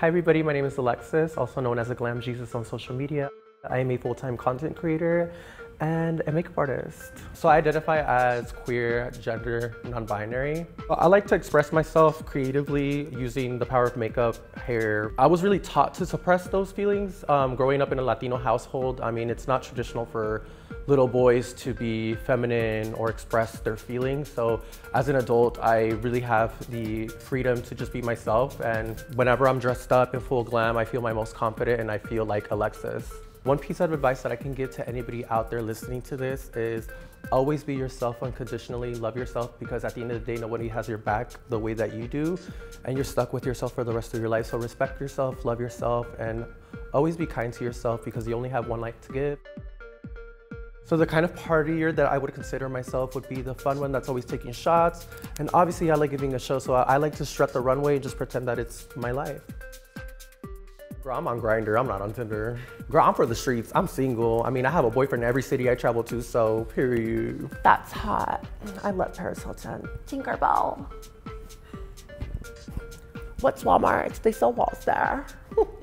Hi everybody, my name is Alexis, also known as a Glam Jesus on social media. I am a full-time content creator and a makeup artist. So I identify as queer, gender, non-binary. I like to express myself creatively using the power of makeup, hair. I was really taught to suppress those feelings um, growing up in a Latino household. I mean, it's not traditional for little boys to be feminine or express their feelings. So as an adult, I really have the freedom to just be myself. And whenever I'm dressed up in full glam, I feel my most confident and I feel like Alexis. One piece of advice that I can give to anybody out there listening to this is always be yourself unconditionally, love yourself because at the end of the day, nobody has your back the way that you do and you're stuck with yourself for the rest of your life. So respect yourself, love yourself, and always be kind to yourself because you only have one life to give. So the kind of partier that I would consider myself would be the fun one that's always taking shots. And obviously I like giving a show, so I like to strut the runway and just pretend that it's my life. Girl, I'm on Grindr. I'm not on Tinder. Girl, I'm for the streets. I'm single. I mean, I have a boyfriend in every city I travel to, so period. That's hot. I love Paris Hilton. Tinkerbell. What's Walmart? They sell walls there.